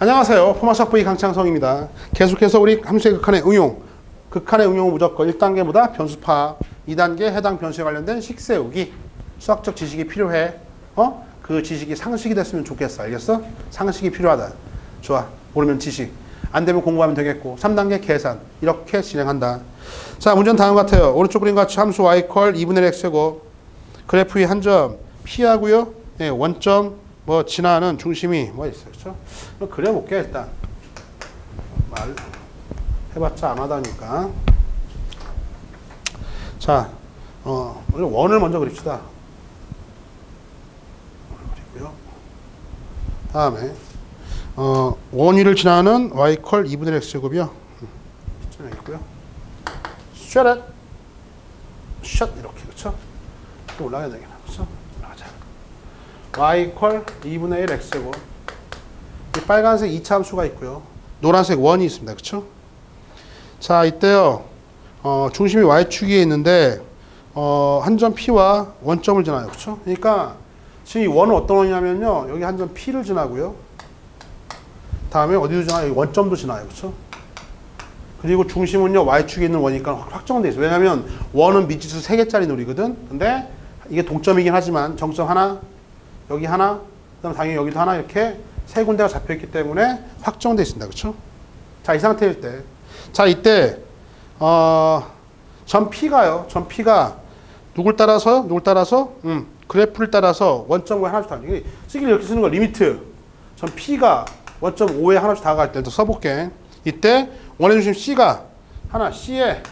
안녕하세요. 포마석 V 강창성입니다. 계속해서 우리 함수의 극한의 응용, 극한의 응용은 무조건 1단계보다 변수 파악, 2단계 해당 변수에 관련된 식 세우기, 수학적 지식이 필요해. 어? 그 지식이 상식이 됐으면 좋겠어. 알겠어? 상식이 필요하다. 좋아. 모르면 지식. 안 되면 공부하면 되겠고. 3단계 계산. 이렇게 진행한다. 자, 문제는 다음 같아요. 오른쪽 그림 같이 함수 y 퀄 2분의 x고 그래프 의한점 P하고요. 네, 원점 뭐 지나는 중심이 뭐 있어요. 그렇죠? 그려볼게 일단. 말 해봤자 안 하다니까. 자, 어, 원을 먼저 그립시다. 그리고요. 다음에 어, 원위를 지나는 y 퀄 2분의 x제곱이요. 이쯤에 있고요. 샷 샷 이렇게 그렇죠? 또 올라가야 되겠나 그렇죠? Y 퀄 2분의 1 x제곱. 이 빨간색 2차 함수가 있고요. 노란색 원이 있습니다. 그렇죠? 자, 이때요. 어, 중심이 y축에 있는데 어, 한 점 P와 원점을 지나요. 그렇죠? 그러니까 지금 이 원은 어떤 원이냐면요. 여기 한 점 P를 지나고요. 다음에 어디로 지나요? 원점도 지나요. 그렇죠? 그리고 중심은요. Y축에 있는 원이니까 확정돼 있어요. 왜냐하면 원은 미지수 3개짜리 놀이거든. 근데 이게 동점이긴 하지만 정점 하나, 여기 하나, 그다음 당연히 여기도 하나 이렇게 세 군데가 잡혀 있기 때문에 확정돼 있습니다. 그렇죠? 자, 이 상태일 때. 자, 이때 어, 점 P가요. 점 P가 누굴 따라서 누굴 따라서 음, 그래프를 따라서 원점과 하나씩 다 쓰기를 이렇게 쓰는 거 limit. 점 P가 원점 5에 하나씩 다가갈 때도 써볼게. 이때 원의 중심 C가 하나 C에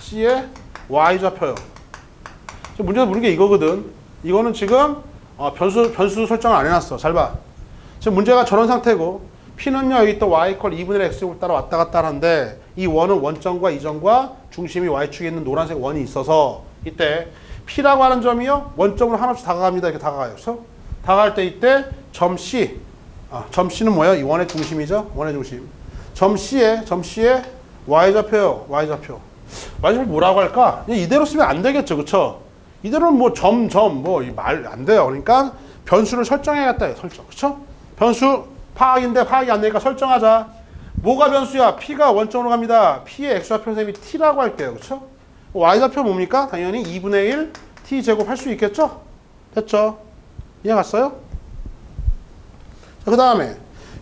C에 Y. 지금 문제가 물은 게 이거거든. 이거는 지금 어, 변수 변수 설정을 안 해놨어. 잘 봐. 지금 문제가 저런 상태고 P는요 여기 또 Y 컬 2분의 X를 따라 왔다 갔다 하는데 이 원은 원점과 이점과 중심이 Y축에 있는 노란색 원이 있어서 이때 P라고 하는 점이요 원점으로 하나씩 다가갑니다. 이렇게 다가가요. 그렇죠? 다가갈 때 이때 점 C 아, 점 C는 뭐예요? 이 원의 중심이죠. 원의 중심. 점 C에 점 C에 Y 좌표요. Y 좌표. Y 좌표 뭐라고 할까? 이대로 쓰면 안 되겠죠. 그렇죠? 이대로는 뭐점점 뭐 말 안 돼요. 그러니까 변수를 설정해야겠다. 설정. 그렇죠? 변수 파악인데 파악이 안 되니까 설정하자. 뭐가 변수야? P가 원점으로 갑니다. P의 X좌표 셈이 T라고 할게요. 그렇죠? Y좌표 뭡니까? 당연히 2분의 1 T 제곱 할 수 있겠죠? 됐죠? 이해 갔어요? 그 다음에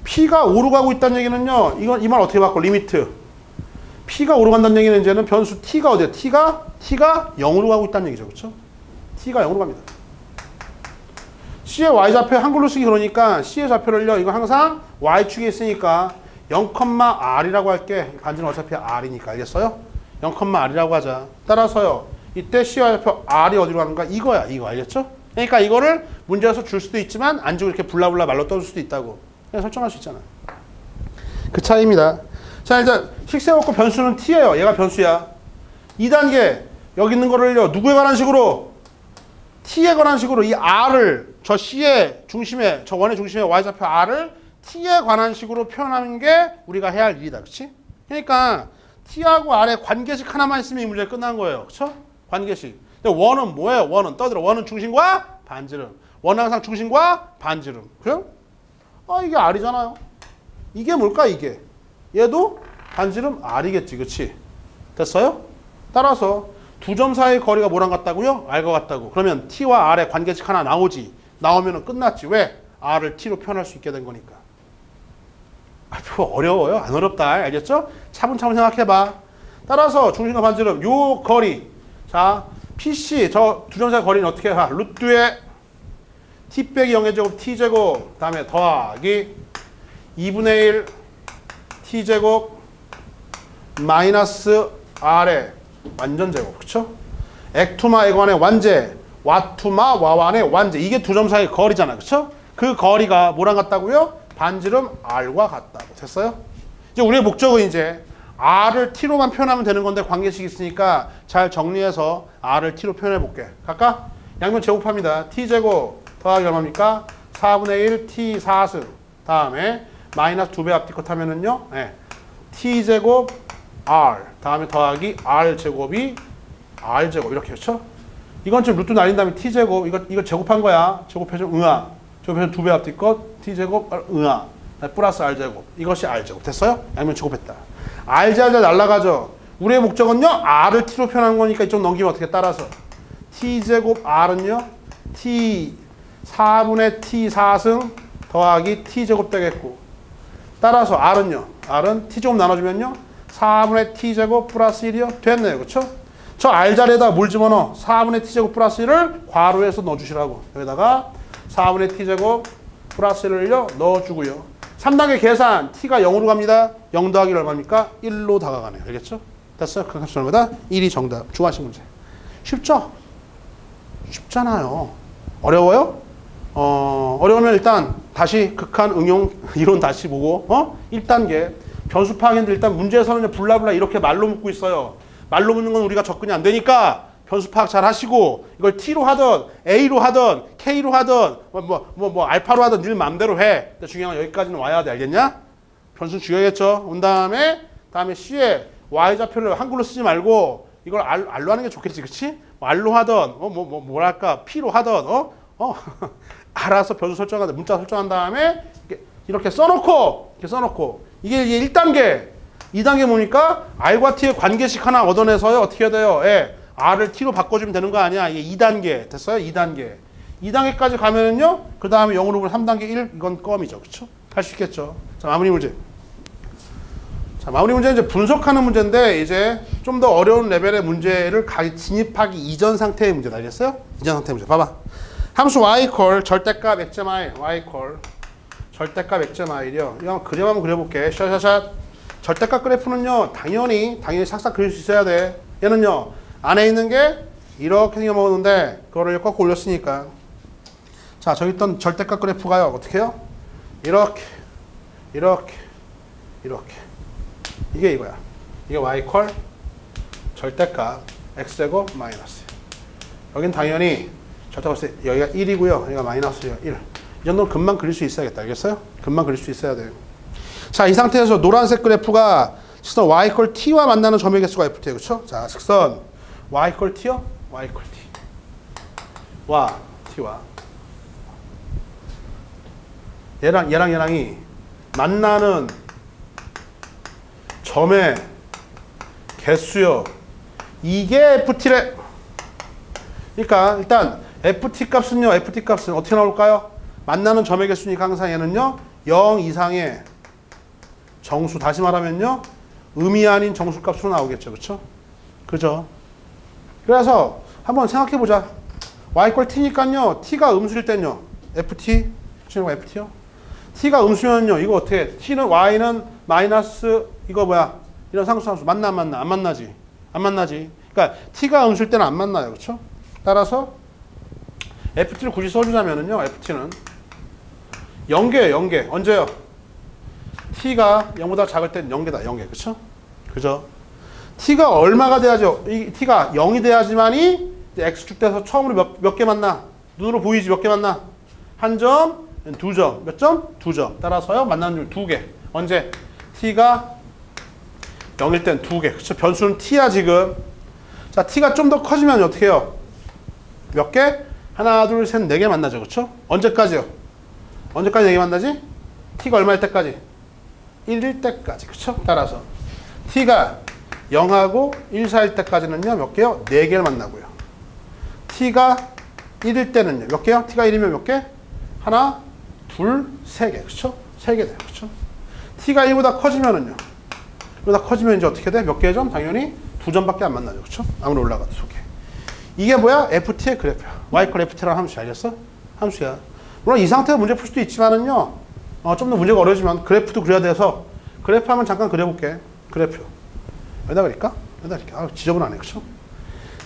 P가 5로 가고 있다는 얘기는요. 이건 이 말 어떻게 바꿔? limit. P가 5로 간다는 얘기는 이제는 변수 T가 어디야? T가 T가 0으로 가고 있다는 얘기죠. 그렇죠? T가 0으로 갑니다. C의 Y좌표 한글로 쓰기 그러니까 C의 좌표를요. 이거 항상 Y축에 있으니까 0,R이라고 할게. 반지름은 어차피 R이니까 알겠어요? 0,R이라고 하자. 따라서요. 이때 C의 좌표 R이 어디로 가는가? 이거야. 이거 알겠죠? 그러니까 이거를 문제에서 줄 수도 있지만 안 주고 이렇게 블라블라 말로 떠줄 수도 있다고. 그냥 설정할 수 있잖아. 그 차이입니다. 자, 일단 식세웠고 변수는 t예요. 얘가 변수야. 2단계 여기 있는 거를요. 누구에 관한 식으로? T에 관한 식으로 이 r을 저 c의 중심에 저 원의 중심에 y좌표 r을 t에 관한 식으로 표현하는 게 우리가 해야 할 일이다. 그렇지? 그러니까 t하고 r의 관계식 하나만 있으면 이 문제 끝난 거예요. 그렇죠? 관계식. 근데 원은 뭐예요? 원은 떠들어. 원은 중심과 반지름. 원은 항상 중심과 반지름. 그래요? 아 이게 r이잖아요. 이게 뭘까 이게? 얘도 반지름 r이겠지. 그치? 됐어요? 따라서 두 점 사이의 거리가 뭐랑 같다고요? r과 같다고. 그러면 t와 r의 관계식 하나 나오지. 나오면 끝났지. 왜? r을 t로 표현할 수 있게 된 거니까. 아, 어려워요. 안 어렵다. 알겠죠? 차분차분 생각해봐. 따라서 중심과 반지름 요 거리. 자, PC 저 두 점 사이 거리는 어떻게 가? 루트에 t 빼기 0의 제곱 t제곱 다음에 더하기 2분의 1 t제곱 마이너스 r의 완전 제곱 그쵸? 액투마 액원의 완제 와투마 와완의 완제 이게 두 점 사이 거리잖아 그쵸? 그 거리가 뭐랑 같다고요? 반지름 r과 같다고 됐어요? 이제 우리의 목적은 이제 r을 t로만 표현하면 되는 건데 관계식 있으니까 잘 정리해서 r을 t로 표현해 볼게 갈까? 양면 제곱합니다 t제곱 더하기 얼마입니까? 4분의 1 t 4승 다음에 마이너스 2배 앞뒤 컷 하면은요 네. t제곱 r 다음에 더하기 r제곱이 r제곱 이렇게 그렇죠? 이건 지금 루트 날린 다음에 t제곱 이거 이거 제곱한 거야 제곱해줘 응아 제곱해줘 2배 앞뒤컷 t제곱 응아 플러스 r제곱. 이것이 r제곱. 됐어요? 양면 제곱했다. r 잘 날라가죠. 우리의 목적은요. r을 t로 표현한 거니까 이쪽 넘기면 어떻게 따라서 t제곱 r은요. t 4분의 t 4승 더하기 t제곱 되겠고 따라서 r은요. r은 t제곱 나눠주면요. 4분의 t제곱 플러스 1이요. 됐네요. 그쵸? 저 r 자리에다 뭘 집어넣어? 4분의 t제곱 플러스 1을 괄호에서 넣어주시라고. 여기다가 4분의 t제곱 플러스 1을요. 넣어주고요. 3단계 계산 t가 0으로 갑니다. 0 더하기 얼마입니까? 1로 다가가네요. 알겠죠? 됐어요? 그 값이 얼마다? 1이 정답. 중하신 문제. 쉽죠? 쉽잖아요. 어려워요? 어, 어려우면 일단 다시 극한 응용 이론 다시 보고 어? 1단계 변수 파악인데 일단 문제에서는 블라블라 이렇게 말로 묻고 있어요. 말로 묻는 건 우리가 접근이 안 되니까 변수 파악 잘 하시고 이걸 T로 하든 A로 하든 K로 하든 뭐 뭐 뭐 뭐 알파로 하든 늘 마음대로 해. 근데 중요한 건 여기까지는 와야 돼. 알겠냐? 변수 중요하겠죠. 온 다음에 다음에 C에 Y 좌표를 한글로 쓰지 말고 이걸 알, 알로 하는 게 좋겠지. 그렇지? 뭐 알로 하든 어 뭐 뭐 뭐랄까 P로 하든 어? 어 알아서 변수 설정하든 문자 설정한 다음에 이렇게 써놓고 이렇게 써놓고 이게 이게 1단계 2단계 뭐니까 R과 T의 관계식 하나 얻어내서요 어떻게 해야 돼요? 예. R을 T로 바꿔주면 되는 거 아니야? 이게 2단계 됐어요? 2단계 2단계까지 가면은요 그 다음에 0으로 보면 3단계 1 이건 껌이죠 그쵸? 할수 있겠죠 자 마무리 문제 자 마무리 문제는 이제 분석하는 문제인데 이제 좀 더 어려운 레벨의 문제를 가, 진입하기 이전 상태의 문제다 알겠어요? 이전 상태 문제 봐봐 함수 y 콜 절대값 xi y 콜 절대값 xmi이요. 이거 그림 한번 그려볼게. 샷샷샷 절대값 그래프는요 당연히 당연히 싹싹 그릴 수 있어야 돼. 얘는요 안에 있는 게 이렇게 생겨 먹었는데 그거를 꺾고 올렸으니까. 자 저기 있던 절대값 그래프가요 어떻게 해요? 이렇게 이렇게 이렇게. 이게 이거야. 이게 y 콜 절대값 x제곱 마이너스. 여긴 당연히 절대값 여기가 1이고요. 여기가 마이너스예요. 1. 이 정도는 금방 그릴 수 있어야겠다 알겠어요? 금방 그릴 수 있어야 돼요 자 이 상태에서 노란색 그래프가 직선 y 콜 t와 만나는 점의 개수가 ft예요 그렇죠? 자 직선 y 콜 t요? y 콜 t 와 t와 얘랑 얘랑 얘랑이 만나는 점의 개수요 이게 ft래 그러니까 일단 ft 값은요 ft 값은 어떻게 나올까요? 만나는 점의 개수니까 항상 얘는요 0 이상의 정수 다시 말하면요 음이 아닌 정수 값으로 나오겠죠 그렇죠? 그죠? 그래서 한번 생각해 보자. y 꼴 t니까요. t가 음수일 땐요. ft 거 ft요. t가 음수면요. 이거 어떻게 해? t는 y는 마이너스 이거 뭐야? 이런 상수함수 만나 안 만나? 안 만나지. 안 만나지. 그러니까 t가 음수일 때는 안 만나요. 그렇죠? 따라서 ft를 굳이 써주자면은요. ft는 0개예요. 0개. 언제요? t가 0보다 작을 땐 0개다. 0개. 그렇죠? 그죠? t가 얼마가 돼야죠? 이 t가 0이 돼야지만이 x축 돼서 처음으로 몇, 몇 개 만나? 눈으로 보이지 몇 개 만나? 한 점, 두 점. 몇 점? 두 점. 따라서요. 만나는 줄 두 개. 언제? t가 0일 땐 두 개. 그쵸? 변수는 t야 지금. 자, t가 좀 더 커지면 어떻게 해요? 몇 개? 하나, 둘, 셋, 네 개 만나죠. 그쵸? 언제까지요? 언제까지 네개 만나지? t가 얼마일 때까지? 1일 때까지. 그쵸? 따라서 t가 0하고 1 사일 때까지는요 몇 개요? 4개를 만나고요 t가 1일 때는요 몇 개요? t가 1이면 몇 개? 하나 둘, 세 개 그쵸? 세 개 돼요 그쵸? t가 1보다 커지면은요 1보다 커지면 이제 어떻게 돼? 몇 개의 점? 당연히 두 점밖에 안 만나죠 그쵸? 아무리 올라가도 속에 이게 뭐야? ft의 그래프야 y equal ft라는 함수 알겠어? 함수야 물론 이 상태로 문제 풀 수도 있지만은요 어, 좀 더 문제가 어려지만 그래프도 그려야 돼서 그래프 한번 잠깐 그려볼게 그래프 여기다 그릴까? 여기다 그릴게. 아, 지저분하네. 그쵸?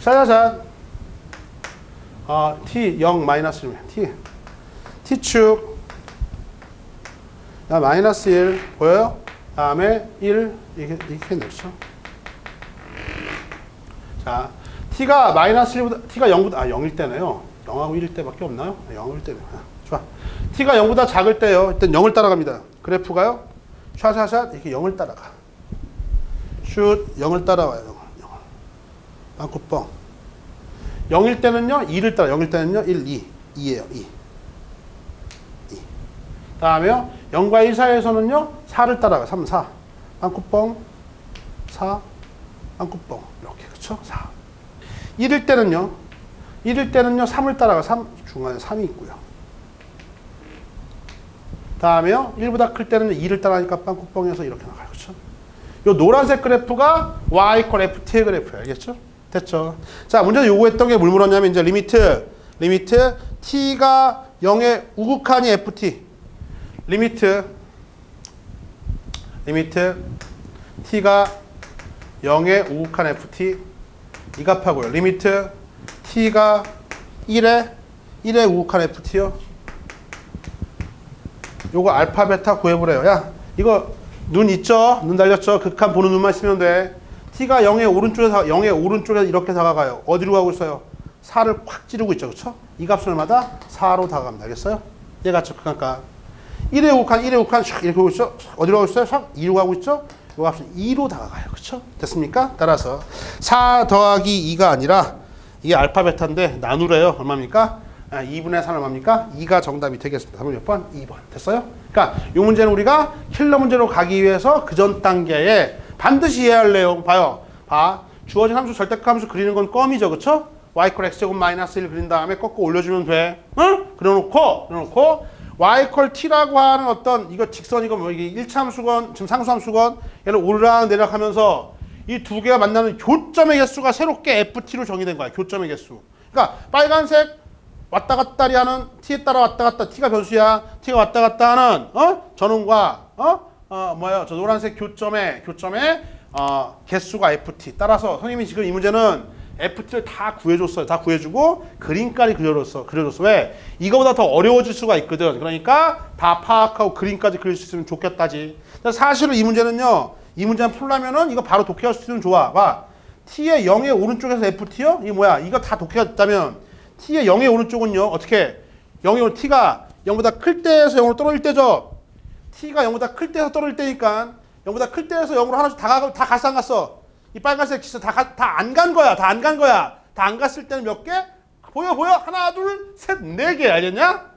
자자자. 아, t 0 마이너스 t. t축. 야, 마이너스 1 보여요? 다음에 1 이게 이렇게 했네. 그쵸? 자, t가 마이너스 1보다 t가 0보다 아, 0일 때네요. 0하고 1일 때밖에 없나요? 0일 때네. 아, 좋아. t가 0보다 작을 때요. 일단 0을 따라갑니다. 그래프가요. 샤샤샷 이렇게 0을 따라가. 슛 0을 따라와요. 0을. 0을. 빵꾸뻥. 0일 때는요. 2를 따라. 0일 때는요. 1, 2. 2예요. 2. 2. 다음에요. 0과 1 사이에서는요. 4를 따라가. 3, 4. 빵꾸뻥 4. 빵꾸뻥 이렇게 그쵸? 4. 1일 때는요. 1일 때는요. 3을 따라가. 3 중간에 3이 있고요. 다음에요. 1보다 클 때는 2를 따라하니까 빵꾸뻥에서 이렇게 나가요. 그쵸? 요 노란색 그래프가 y equal ft의 그래프예요. 알겠죠? 됐죠? 자, 문제는 요구했던 게 뭘 물었냐면 이제 limit limit t가 0에 우극한이 ft limit limit t가 0에 우극한 ft 이 값하고요. limit t가 1에 1에 우극한 ft요. 요거 알파 베타 구해보래요. 야 이거 눈 있죠? 눈 달렸죠? 극한 보는 눈만 있으면 돼. t가 0의 오른쪽에 서 0의 오른쪽에 이렇게 다가가요. 어디로 가고 있어요? 4를 콱 찌르고 있죠. 그렇죠? 이 값은 얼마다? 4로 다가갑니다. 알겠어요? 얘가 적극한가? 1의 우칸, 1의 우칸 샥 이렇게 오고 있죠? 어디로 가고 있어요? 샥 2로 가고 있죠? 이 값은 2로 다가가요. 그렇죠? 됐습니까? 따라서 4 더하기 2가 아니라 이게 알파 베타인데 나누래요. 얼마입니까? 아, 2분의 3 얼마입니까? 2가 정답이 되겠습니다. 답은 몇 번? 2번. 됐어요? 그러니까 이 문제는 우리가 킬러 문제로 가기 위해서 그 전 단계에 반드시 이해해야 할 내용 봐요. 봐. 주어진 함수 절대값 함수 그리는 건 껌이죠. 그쵸? y 콜 x제곱 마이너스 1 그린 다음에 꺾고 올려주면 돼. 응? 그려놓고 그려놓고 y 콜 t라고 하는 어떤 이거 직선이건 뭐 이게 1차 함수건 지금 상수 함수건 얘를 오르락 내리락 하면서 이 두 개가 만나는 교점의 개수가 새롭게 ft로 정의된 거야. 교점의 개수. 그러니까 빨간색 왔다 갔다리 하는 t에 따라 왔다 갔다 t가 변수야. t가 왔다 갔다 하는 어? 전원과 어? 어 뭐야? 저 노란색 교점의 교점의 어 개수가 ft. 따라서 선생님이 지금 이 문제는 FT를 다 구해줬어요. 다 구해주고 그림까지 그려줬어. 그려줬어. 왜? 이거보다 더 어려워질 수가 있거든. 그러니까 다 파악하고 그림까지 그릴 수 있으면 좋겠다지. 사실은 이 문제는요. 이 문제는 풀려면은 이거 바로 독해할 수 있으면 좋아. 봐. T의 0의 오른쪽에서 FT요? 이게 뭐야? 이거 다 독해가 됐다면 T의 0의 오른쪽은요. 어떻게? 0의 오른 T가 0보다 클 때에서 0으로 떨어질 때죠. T가 0보다 클 때에서 떨어질 때니까 0보다 클 때에서 0으로 하나씩 다, 가, 다 갔어 안 갔어? 이 빨간색 지수 다다 안 간 거야. 다 안 간 거야. 다 안 갔을 때는 몇 개? 보여 보여? 하나 둘 셋 네 개 알겠냐?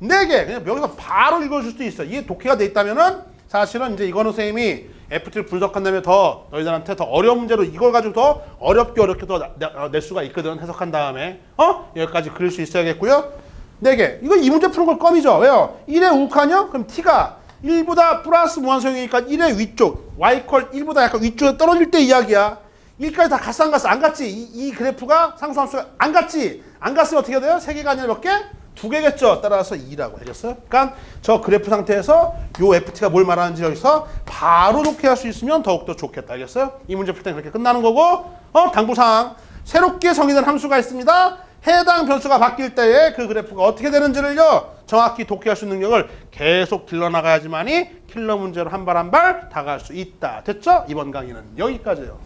네 개. 그냥 여기서 바로 읽어줄 수도 있어. 이게 독해가 돼 있다면은 사실은 이제 이거는 선생님이 FT를 분석한 다음에 더 너희들한테 더 어려운 문제로 이걸 가지고 더 어렵게 어렵게 더낼 수가 있거든 해석한 다음에 어 여기까지 그릴 수 있어야겠고요. 네 개. 이거 이 문제 푸는 걸 껌이죠. 왜요? 1의 우칸이요? 그럼 t가 1보다 플러스 무한소형이니까 1의 위쪽 y컬 1보다 약간 위쪽에 떨어질 때 이야기야 1까지 다 갔어 안 갔어? 안 갔지 이, 이 그래프가 상수함수가 안 갔지 안 갔으면 어떻게 돼요? 3개가 아니라 몇 개? 2개겠죠 따라서 2라고 알겠어요? 그러니까 저 그래프 상태에서 요 FT가 뭘 말하는지 여기서 바로 독해할 수 있으면 더욱더 좋겠다 알겠어요? 이 문제 풀 때는 그렇게 끝나는 거고 어 당부사항 새롭게 정의된 함수가 있습니다 해당 변수가 바뀔 때에 그 그래프가 어떻게 되는지를요 정확히 독해할 수 있는 능력을 계속 길러나가야지만이 킬러 문제로 한 발 한 발 다가갈 수 있다. 됐죠? 이번 강의는 여기까지요.